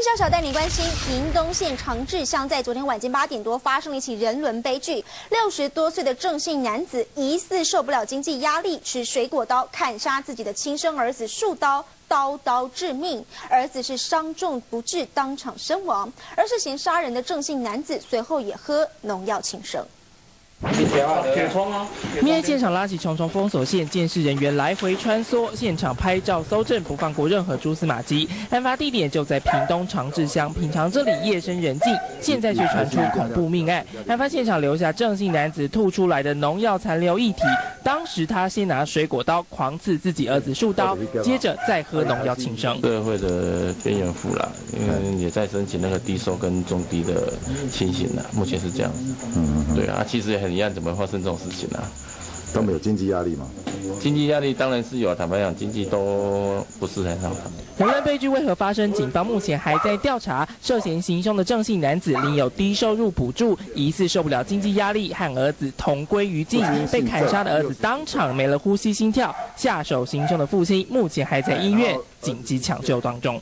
林小小带你关心，屏东县长治乡在昨天晚间八点多发生了一起人伦悲剧。六十多岁的郑姓男子疑似受不了经济压力，持水果刀砍杀自己的亲生儿子数刀，刀刀致命。儿子是伤重不治，当场身亡。而涉嫌杀人的郑姓男子随后也喝农药轻生。铁窗啊！面对现场拉起重重封锁线，监视人员来回穿梭，现场拍照搜证，不放过任何蛛丝马迹。案发地点就在屏东长治乡，平常这里夜深人静，现在却传出恐怖命案。案发现场留下郑姓男子吐出来的农药残留液体，当时他先拿水果刀狂刺自己儿子数刀，接着再喝农药轻生。社会的边缘户啦，因为也在申请那个低收跟中低的情形啦，目前是这样。嗯，对啊，其实也很。遗憾怎么发生这种事情呢？都没有经济压力吗？经济压力当然是有，坦白讲，经济都不是很好。无论悲剧为何发生？警方目前还在调查。涉嫌行凶的郑姓男子领有低收入补助，疑似受不了经济压力，和儿子同归于尽。被砍杀的儿子当场没了呼吸心跳。下手行凶的父亲目前还在医院紧急抢救当中。